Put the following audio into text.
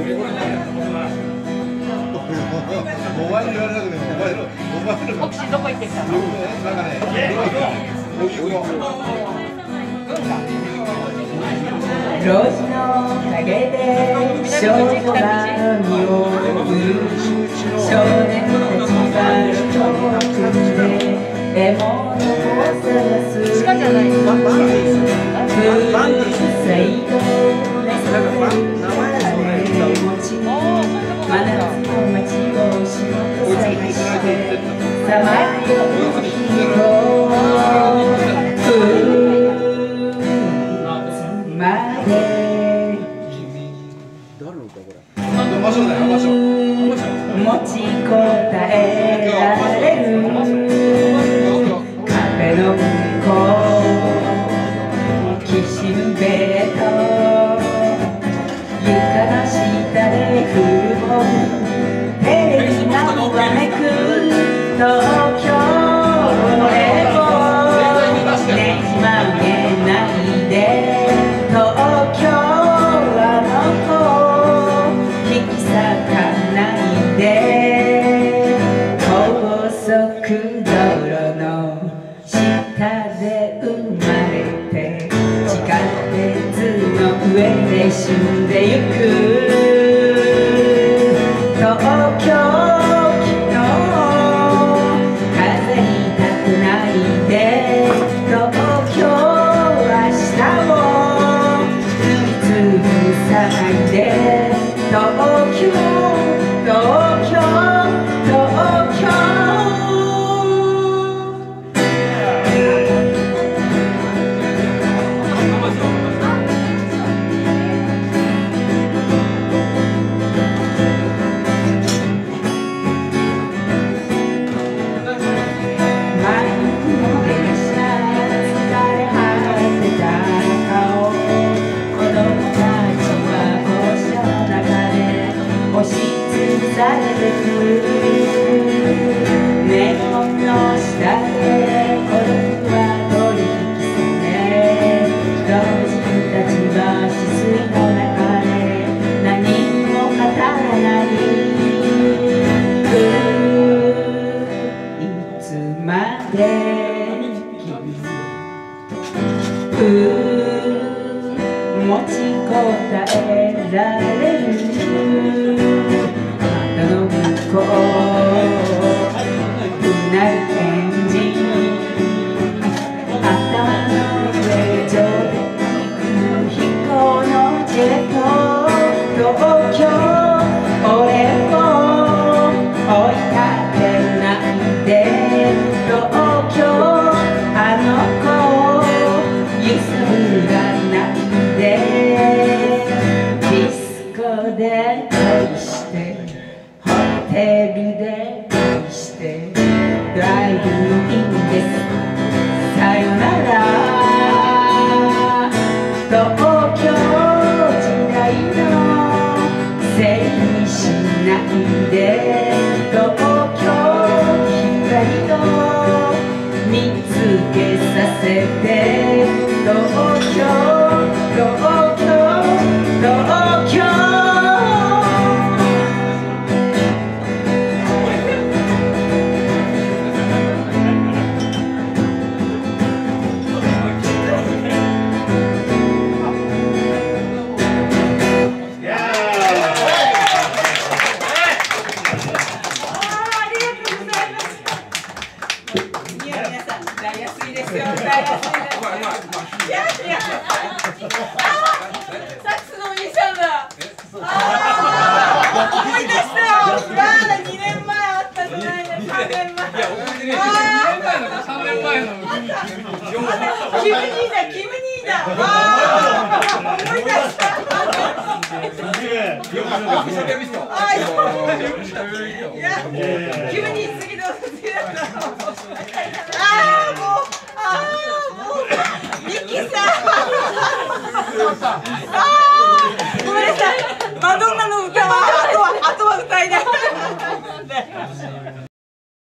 モバイル言われたくてモバイルモバイルボクシーどこ行ってきたのなんかねお湯を路地の陰で少女が身を売る少年たちが一人で獲物持ちこたえられる。で生まれて地下鉄の上で死んでゆく。東京昨日風にたくないで東京明日も踏みつぶさないで東京押しつぶされてくるネオンの下で孤独は取り引きされ老人たちは止水の中で何も語らないいつまで持ちこたえられるの向こううなるエンジン頭の上上飛行のジェット東京俺を追いかけないで東京あの子揺すらないしてドライブインですさよなら。東京時代のせいにしないで東京光を見つけさせて東京東京ですよ歌いやいやいやあサックスのお兄さだあー思い出したよまだ2年前あったじゃないですか3年前いや覚えてねえ3年前のキム兄だキム兄だあー思い出したあーいやキム兄次どうぞ次どうぞああもう。ミキさん。